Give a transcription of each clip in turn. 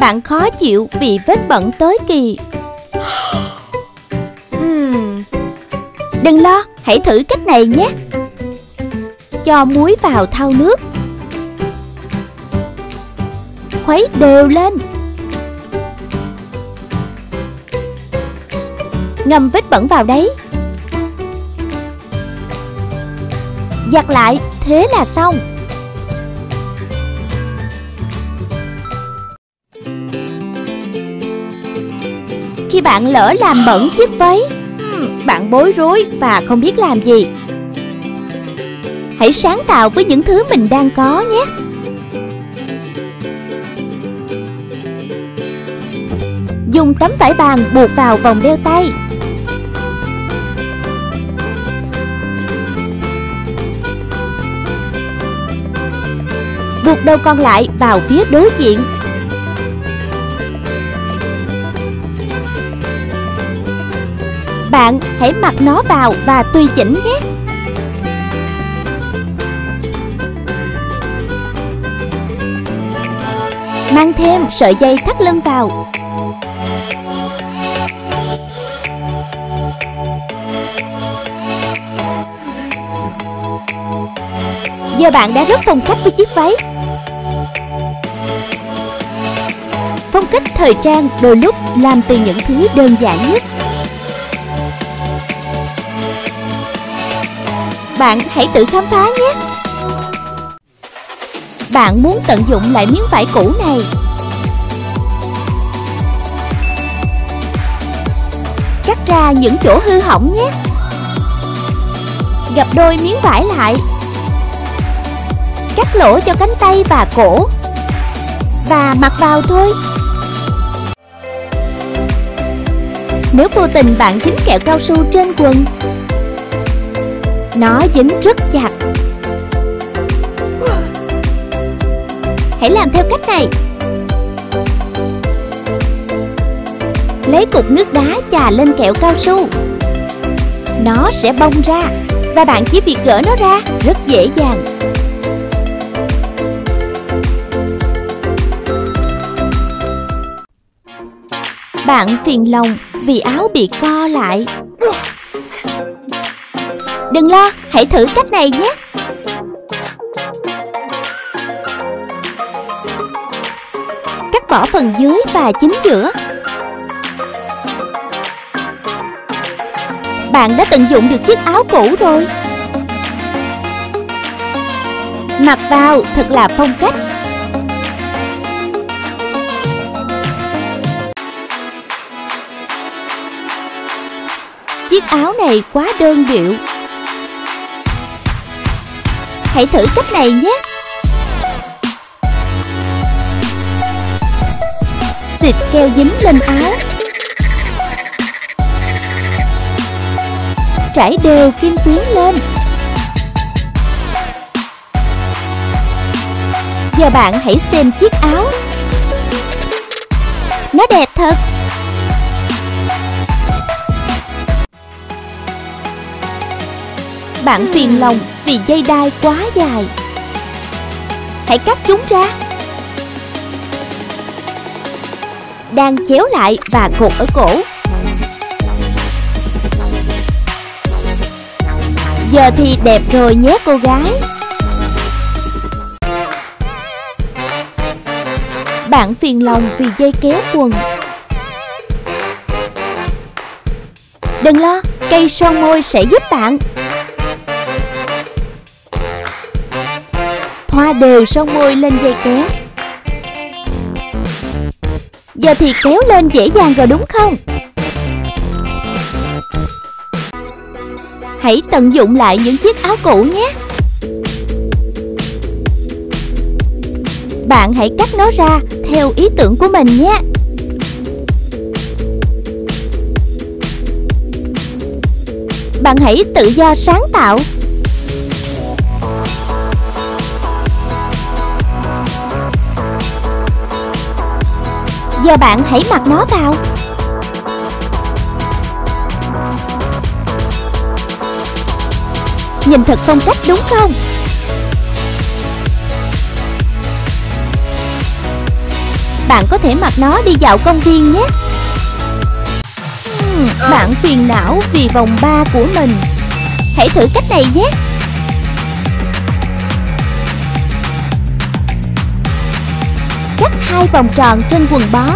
Bạn khó chịu vì vết bẩn tới kỳ. Hmm. Đừng lo, hãy thử cách này nhé. Cho muối vào thau nước. Khuấy đều lên. Ngâm vết bẩn vào đấy. Giặt lại, thế là xong. Khi bạn lỡ làm bẩn chiếc váy. Bạn bối rối và không biết làm gì. Hãy sáng tạo với những thứ mình đang có nhé. Dùng tấm vải bàn buộc vào vòng đeo tay. Buộc đầu còn lại vào phía đối diện Bạn, hãy mặc nó vào và tùy chỉnh nhé. Mang thêm sợi dây thắt lưng vào. Giờ bạn đã rất phong cách với chiếc váy. Phong cách thời trang đôi lúc làm từ những thứ đơn giản nhất. Bạn hãy tự khám phá nhé. Bạn muốn tận dụng lại miếng vải cũ này. Cắt ra những chỗ hư hỏng nhé. Gặp đôi miếng vải lại. Cắt lỗ cho cánh tay và cổ. Và mặc vào thôi. Nếu vô tình bạn dính kẹo cao su trên quần nó dính rất chặt. Hãy làm theo cách này. Lấy cục nước đá chà lên kẹo cao su. Nó sẽ bong ra Và bạn chỉ việc gỡ nó ra, rất dễ dàng. Bạn phiền lòng vì áo bị co lại. Đừng lo, hãy thử cách này nhé. Cắt bỏ phần dưới và chính giữa. Bạn đã tận dụng được chiếc áo cũ rồi. Mặc vào thật là phong cách. Chiếc áo này quá đơn điệu. Hãy thử cách này nhé. Xịt keo dính lên áo. Trải đều kim tuyến lên. Giờ bạn hãy xem chiếc áo. Nó đẹp thật. Bạn phiền lòng vì dây đai quá dài. Hãy cắt chúng ra. Đang chéo lại và cột ở cổ. Giờ thì đẹp rồi nhé cô gái. Bạn phiền lòng vì dây kéo quần. Đừng lo, cây son môi sẽ giúp bạn. Hoa đều son môi lên dây kéo Giờ thì kéo lên dễ dàng rồi đúng không? Hãy tận dụng lại những chiếc áo cũ nhé. Bạn hãy cắt nó ra theo ý tưởng của mình nhé. Bạn hãy tự do sáng tạo. Giờ bạn hãy mặc nó vào. Nhìn thật phong cách đúng không? Bạn có thể mặc nó đi dạo công viên nhé. Hmm, bạn phiền não vì vòng ba của mình. Hãy thử cách này nhé. Cắt hai vòng tròn trên quần bó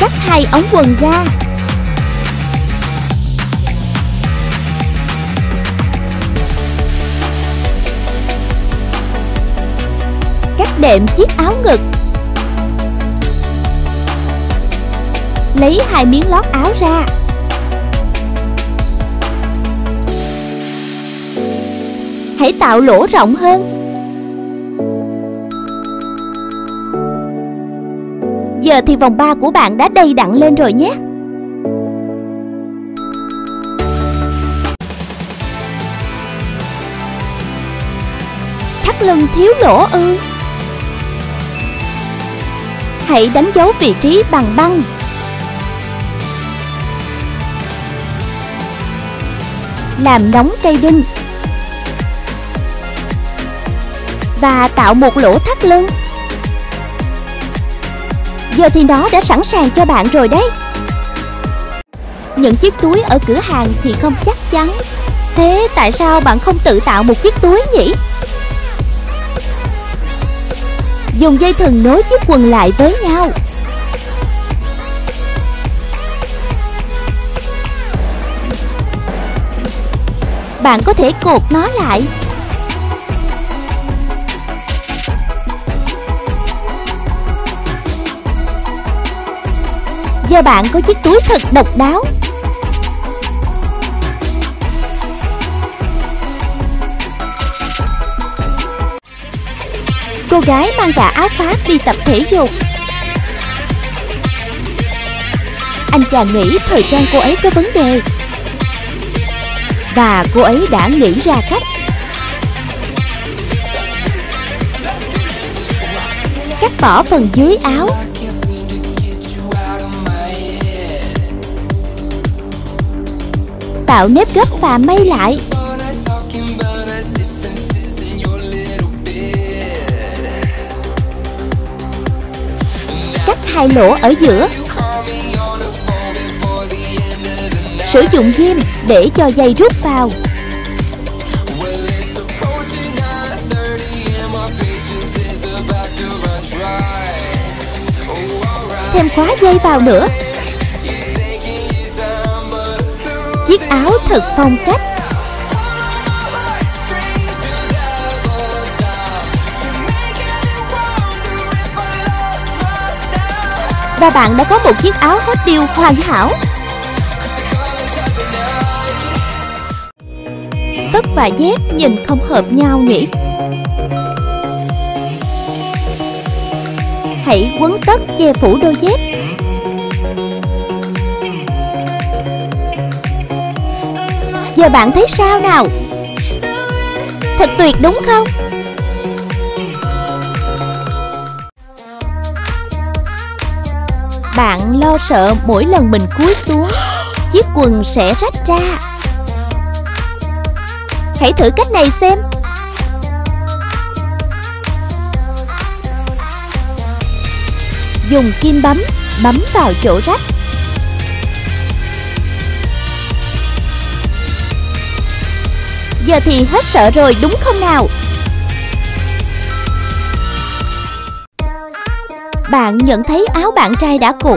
Cắt hai ống quần ra Cắt đệm chiếc áo ngực. Lấy hai miếng lót áo ra. Hãy tạo lỗ rộng hơn. Giờ thì vòng ba của bạn đã đầy đặn lên rồi nhé. Thắt lưng thiếu lỗ ư. Hãy đánh dấu vị trí bằng băng. Làm nóng cây đinh. Và tạo một lỗ thắt lưng. Giờ thì nó đã sẵn sàng cho bạn rồi đấy. Những chiếc túi ở cửa hàng thì không chắc chắn. Thế tại sao bạn không tự tạo một chiếc túi nhỉ? Dùng dây thừng nối chiếc quần lại với nhau. Bạn có thể cột nó lại. Do bạn có chiếc túi thật độc đáo. Cô gái mang cả áo khoác đi tập thể dục. Anh chàng nghĩ thời trang cô ấy có vấn đề. Và cô ấy đã nghĩ ra cách. Cắt bỏ phần dưới áo. Tạo nếp gấp và may lại. Cắt hai lỗ ở giữa. Sử dụng ghim để cho dây rút vào. Thêm khóa dây vào nữa. Chiếc áo thật phong cách. Và bạn đã có một chiếc áo hot điêu hoàn hảo. Tất và dép nhìn không hợp nhau nhỉ? Hãy quấn tất che phủ đôi dép. Giờ bạn thấy sao nào? Thật tuyệt đúng không? Bạn lo sợ mỗi lần mình cúi xuống, Chiếc quần sẽ rách ra. Hãy thử cách này xem. Dùng kim bấm Bấm vào chỗ rách. Giờ thì hết sợ rồi, đúng không nào? Bạn nhận thấy áo bạn trai đã cũ.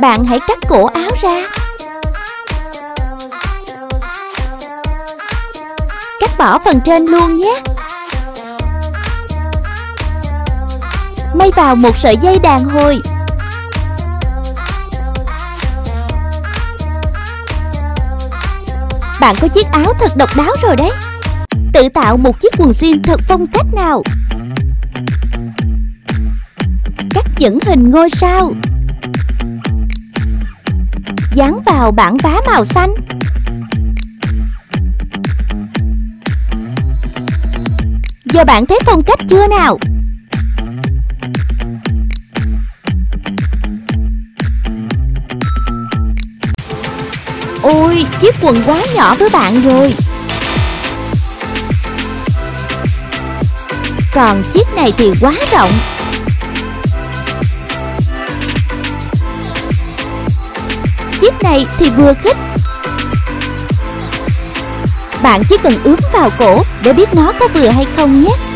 Bạn hãy cắt cổ áo ra. Cắt bỏ phần trên luôn nhé. May vào một sợi dây đàn hồi. Bạn có chiếc áo thật độc đáo rồi đấy. Tự tạo một chiếc quần jean thật phong cách nào. Cắt những hình ngôi sao. Dán vào bảng vá màu xanh. Giờ bạn thấy phong cách chưa nào? Ôi, chiếc quần quá nhỏ với bạn rồi. Còn chiếc này thì quá rộng. Chiếc này thì vừa khít Bạn chỉ cần ướm vào cổ để biết nó có vừa hay không nhé.